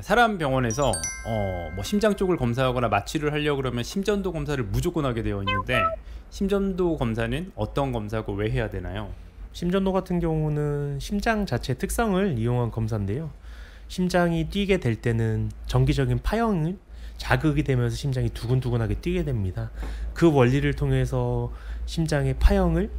사람 병원에서 어, 뭐 심장 쪽을 검사하거나 마취를 하려고 그러면 심전도 검사를 무조건 하게 되어 있는데 심전도 검사는 어떤 검사고 왜 해야 되나요? 심전도 같은 경우는 심장 자체 특성을 이용한 검사인데요. 심장이 뛰게 될 때는 정기적인 파형을 자극이 되면서 심장이 두근두근하게 뛰게 됩니다. 그 원리를 통해서 심장의 파형을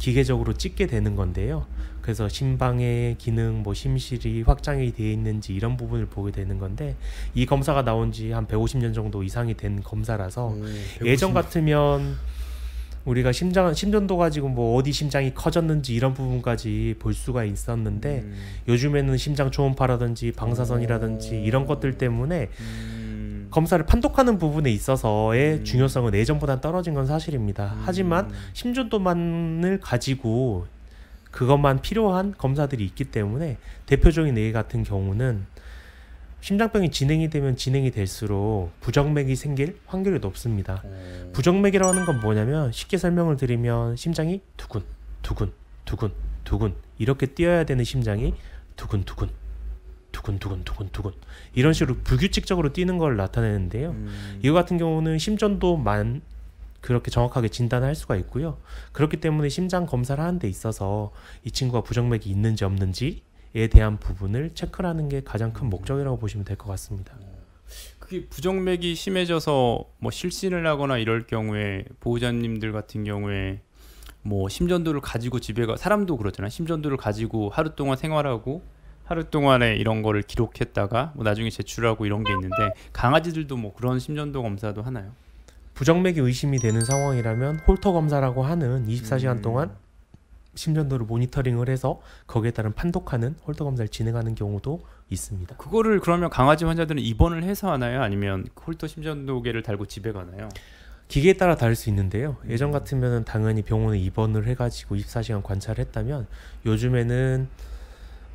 기계적으로 찍게 되는 건데요. 그래서 심방의 기능, 뭐 심실이 확장이 되어 있는지 이런 부분을 보게 되는 건데 이 검사가 나온 지 한 150년 정도 이상이 된 검사라서 음, 예전 같으면 우리가 심장 심전도 가지고 뭐 어디 심장이 커졌는지 이런 부분까지 볼 수가 있었는데 음, 요즘에는 심장 초음파라든지 방사선이라든지 오. 이런 것들 때문에 음, 검사를 판독하는 부분에 있어서의 음. 중요성은 예전보다 떨어진 건 사실입니다. 음. 하지만 심전도만을 가지고 그것만 필요한 검사들이 있기 때문에 대표적인 예 같은 경우는 심장병이 진행이 되면 진행이 될수록 부정맥이 생길 확률이 높습니다. 어, 부정맥이라는 건 뭐냐면 쉽게 설명을 드리면 심장이 두근 두근 두근 두근 이렇게 뛰어야 되는 심장이 두근 두근 두근 두근 두근 두근 이런 식으로 불규칙적으로 뛰는 걸 나타내는데요. 음, 이거 같은 경우는 심전도만 그렇게 정확하게 진단할 수가 있고요. 그렇기 때문에 심장 검사를 하는 데 있어서 이 친구가 부정맥이 있는지 없는지에 대한 부분을 체크하는 게 가장 큰 목적이라고 보시면 될 것 같습니다. 그게 부정맥이 심해져서 뭐 실신을 하거나 이럴 경우에 보호자님들 같은 경우에 뭐 심전도를 가지고 집에 가 사람도 그렇잖아요. 심전도를 가지고 하루 동안 생활하고 하루 동안에 이런 거를 기록했다가 뭐 나중에 제출하고 이런 게 있는데 강아지들도 뭐 그런 심전도 검사도 하나요? 부정맥이 의심이 되는 상황이라면 홀터 검사라고 하는 24시간 음. 동안 심전도를 모니터링을 해서 거기에 따른 판독하는 홀터 검사를 진행하는 경우도 있습니다. 그거를 그러면 강아지 환자들은 입원을 해서 하나요? 아니면 홀터 심전도계를 달고 집에 가나요? 기계에 따라 다를 수 있는데요. 음. 예전 같으면 당연히 병원에 입원을 해가지고 24시간 관찰을 했다면 요즘에는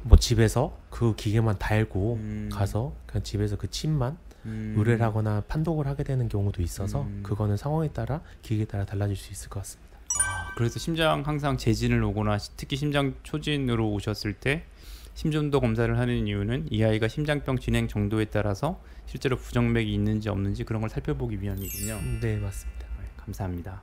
뭐 집에서 그 기계만 달고 음. 가서 그냥 집에서 그 칩만 음. 의뢰를 하거나 판독을 하게 되는 경우도 있어서 음. 그거는 상황에 따라 기계에 따라 달라질 수 있을 것 같습니다. 아, 그래서 심장 항상 재진을 오거나 시- 특히 심장 초진으로 오셨을 때 심전도 검사를 하는 이유는 이 아이가 심장병 진행 정도에 따라서 실제로 부정맥이 있는지 없는지 그런 걸 살펴보기 위함이군요. 네 맞습니다. 네, 감사합니다.